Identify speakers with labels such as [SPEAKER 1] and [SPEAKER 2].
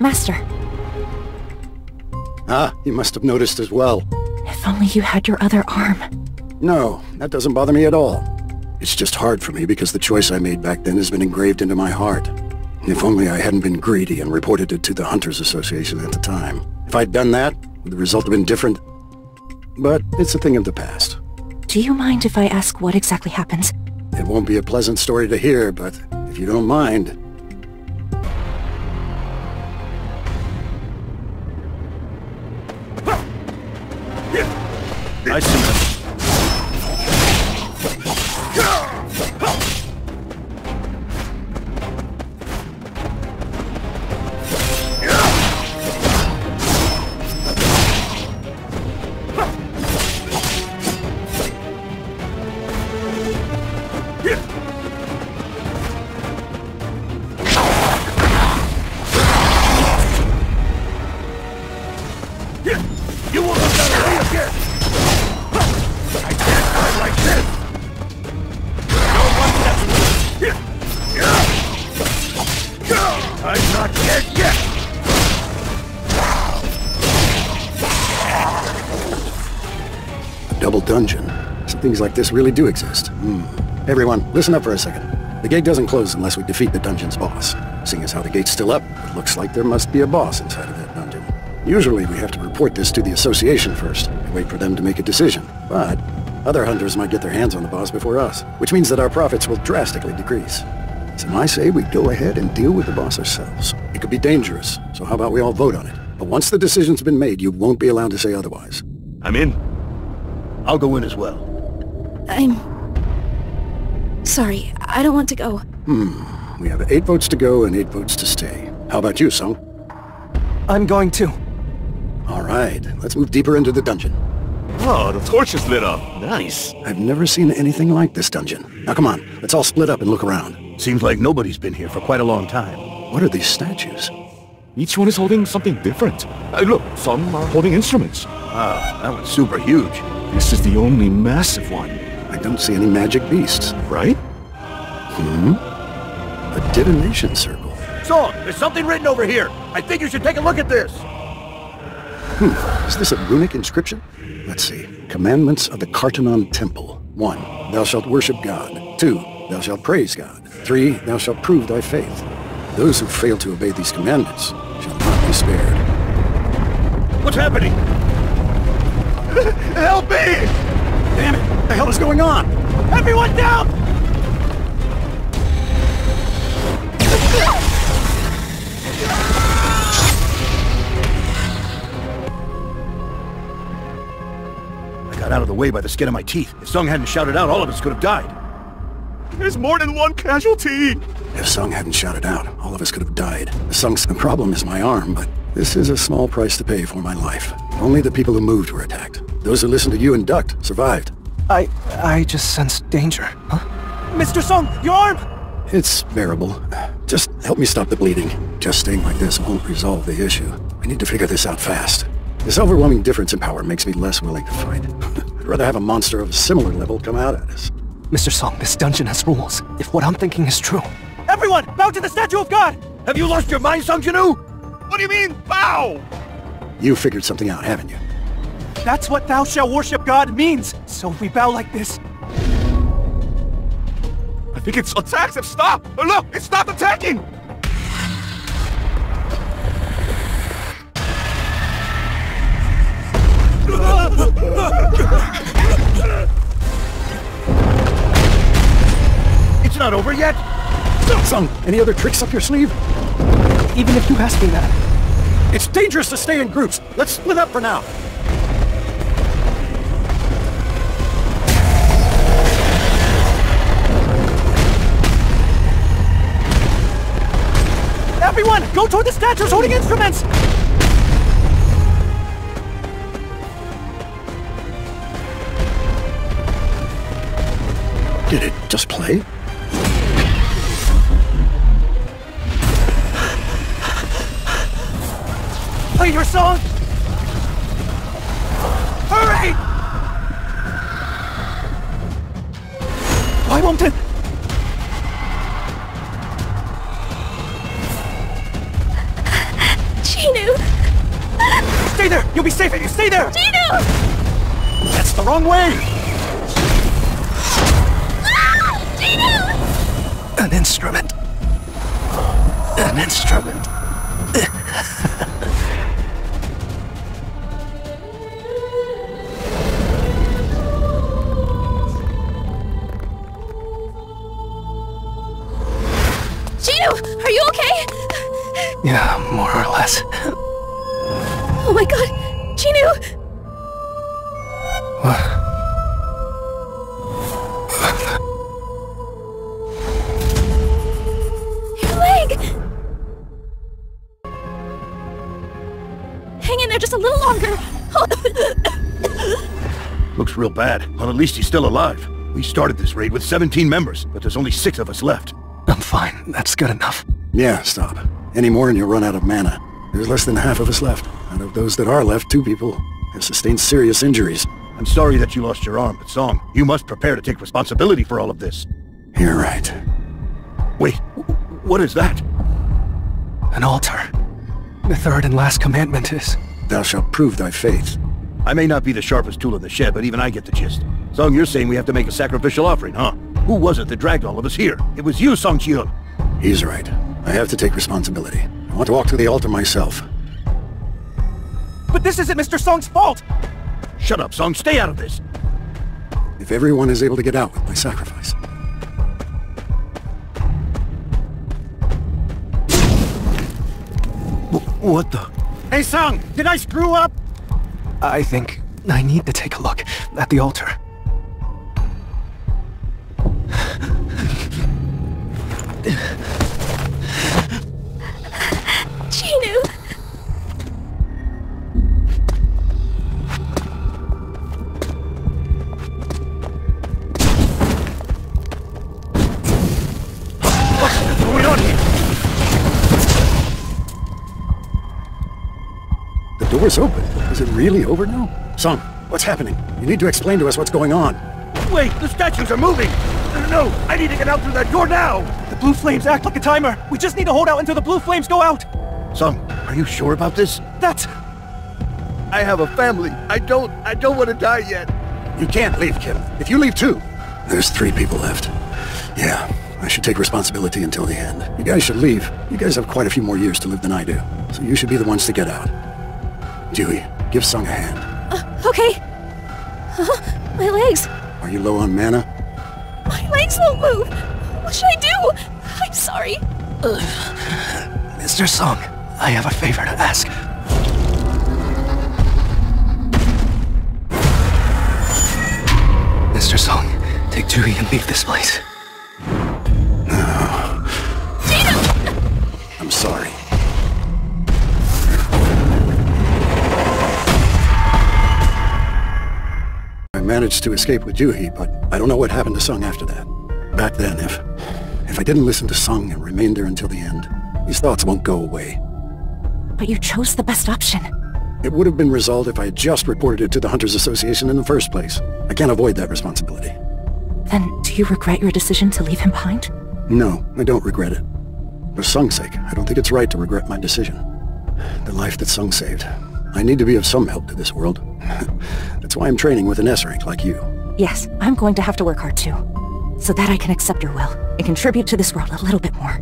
[SPEAKER 1] Master,
[SPEAKER 2] Ah, you must have noticed as well.
[SPEAKER 1] if only you had your other arm.
[SPEAKER 2] No, that doesn't bother me at all. It's just hard for me because the choice I made back then has been engraved into my heart. If only I hadn't been greedy and reported it to the Hunters Association at the time. If I'd done that, would the result have been different? But it's a thing of the past.
[SPEAKER 1] Do you mind if I ask what exactly happens?
[SPEAKER 2] Won't be a pleasant story to hear, but if you don't mind...
[SPEAKER 3] I see.
[SPEAKER 2] Double dungeon. Some things like this really do exist. Hmm. Everyone, listen up for a second. The gate doesn't close unless we defeat the dungeon's boss. Seeing as how the gate's still up, it looks like there must be a boss inside of that dungeon. Usually we have to report this to the association first and wait for them to make a decision. But other hunters might get their hands on the boss before us, which means that our profits will drastically decrease. So I say we go ahead and deal with the boss ourselves. It could be dangerous, so how about we all vote on it? But once the decision's been made, you won't be allowed to say otherwise.
[SPEAKER 3] I'm in. I'll go in as well.
[SPEAKER 4] I'm... Sorry, I don't want to go. Hmm.
[SPEAKER 2] We have eight votes to go and eight votes to stay. How about you, Sung?
[SPEAKER 5] I'm going to.
[SPEAKER 2] All right, let's move deeper into the dungeon.
[SPEAKER 3] Oh, the torch is lit up. Nice.
[SPEAKER 2] I've never seen anything like this dungeon. Now come on, let's all split up and look around.
[SPEAKER 3] Seems like nobody's been here for quite a long time.
[SPEAKER 2] What are these statues?
[SPEAKER 6] Each one is holding something different. Uh, look, some are holding instruments.
[SPEAKER 3] Ah, that one's super huge.
[SPEAKER 6] This is the only massive one,
[SPEAKER 2] I don't see any magic beasts.
[SPEAKER 6] right? Hmm?
[SPEAKER 2] A divination circle.
[SPEAKER 3] Song, there's something written over here. I think you should take a look at this. Hmm.
[SPEAKER 2] Is this a runic inscription? Let's see. Commandments of the Cartenon Temple. 1. Thou shalt worship God. 2. Thou shalt praise God. 3. Thou shalt prove thy faith. Those who fail to obey these commandments shall not be spared.
[SPEAKER 3] What's happening? Help me!
[SPEAKER 2] Damn it! What the hell is going on?
[SPEAKER 3] Everyone down! I got out of the way by the skin of my teeth. If Sung hadn't shouted out, all of us could have died.
[SPEAKER 6] There's more than one casualty!
[SPEAKER 2] If Sung hadn't shouted out, all of us could have died. Sung's the problem is my arm, but this is a small price to pay for my life. Only the people who moved were attacked. Those who listened to you and ducked survived.
[SPEAKER 5] I... I just sensed danger. Huh? Mr. Song, your arm!
[SPEAKER 2] It's bearable. Just help me stop the bleeding. Just staying like this won't resolve the issue. We need to figure this out fast. This overwhelming difference in power makes me less willing to fight. I'd rather have a monster of a similar level come out at us.
[SPEAKER 5] Mr. Song, this dungeon has rules. If what I'm thinking is true... Everyone, bow to the statue of God!
[SPEAKER 3] Have you lost your mind, Sung Jinwoo?
[SPEAKER 6] What do you mean, bow?
[SPEAKER 2] You figured something out, haven't you?
[SPEAKER 5] That's what thou shalt worship God means. So if we bow like this.
[SPEAKER 6] I think its attacks have stopped! Oh, look! It stopped attacking!
[SPEAKER 3] It's not over yet.
[SPEAKER 2] Sung, any other tricks up your sleeve?
[SPEAKER 5] Even if you ask me that.
[SPEAKER 2] It's dangerous to stay in groups. Let's split up for now.
[SPEAKER 5] Everyone, go toward the statues holding instruments!
[SPEAKER 2] Did it just play?
[SPEAKER 5] play your song? Hurry! Why won't it? Jinwoo! Stay there! You'll be safe if you stay there!
[SPEAKER 4] Jinwoo!
[SPEAKER 5] That's the wrong way!
[SPEAKER 4] Ah!
[SPEAKER 5] An instrument. An instrument. Yeah, more or less.
[SPEAKER 4] Oh my god! Jinwoo! Your leg! Hang in there just a little longer.
[SPEAKER 3] Looks real bad. Well, at least he's still alive. We started this raid with 17 members, but there's only six of us left.
[SPEAKER 5] I'm fine. That's good enough.
[SPEAKER 2] Yeah, stop. Any more and you'll run out of mana. There's less than half of us left. Out of those that are left, two people have sustained serious injuries.
[SPEAKER 3] I'm sorry that you lost your arm, but Song, you must prepare to take responsibility for all of this.
[SPEAKER 2] You're right.
[SPEAKER 3] Wait, what is that?
[SPEAKER 5] An altar. The third and last commandment is...
[SPEAKER 2] Thou shalt prove thy faith.
[SPEAKER 3] I may not be the sharpest tool in the shed, but even I get the gist. Song, you're saying we have to make a sacrificial offering, huh? Who was it that dragged all of us here? It was you, Song Chiyul.
[SPEAKER 2] He's right. I have to take responsibility. I want to walk to the altar myself.
[SPEAKER 5] But this isn't Mr. Song's fault!
[SPEAKER 3] Shut up, Song. Stay out of this.
[SPEAKER 2] If everyone is able to get out with my sacrifice.
[SPEAKER 3] Wh- what the? Hey, Song! Did I screw up?
[SPEAKER 5] I think I need to take a look at the altar.
[SPEAKER 2] Door's open. Is it really over now? Song, what's happening? You need to explain to us what's going on.
[SPEAKER 3] Wait, the statues are moving! No, no. I need to get out through that door now!
[SPEAKER 5] The blue flames act like a timer. We just need to hold out until the blue flames go out.
[SPEAKER 3] Song, are you sure about this?
[SPEAKER 5] That's...
[SPEAKER 3] I have a family. I don't, I don't want to die yet.
[SPEAKER 2] You can't leave, Kim. If you leave too... There's three people left. Yeah, I should take responsibility until the end. You guys should leave. You guys have quite a few more years to live than I do. So you should be the ones to get out. Juhi, give Sung a hand.
[SPEAKER 4] Okay. Uh, my legs.
[SPEAKER 2] Are you low on mana?
[SPEAKER 4] My legs won't move. What should I do? I'm sorry.
[SPEAKER 5] Mr. Song, I have a favor to ask. Mr. Song, take Juhi and leave this place.
[SPEAKER 2] Managed to escape with Juhi, but I don't know what happened to Sung after that. Back then, if... if I didn't listen to Sung and remain there until the end, these thoughts won't go away.
[SPEAKER 1] But you chose the best option.
[SPEAKER 2] It would have been resolved if I had just reported it to the Hunters Association in the first place. I can't avoid that responsibility.
[SPEAKER 1] Then, do you regret your decision to leave him behind?
[SPEAKER 2] No, I don't regret it. For Sung's sake, I don't think it's right to regret my decision. The life that Sung saved. I need to be of some help to this world. That's why I'm training with an S rank like you.
[SPEAKER 1] Yes, I'm going to have to work hard too. So that I can accept your will and contribute to this world a little bit more.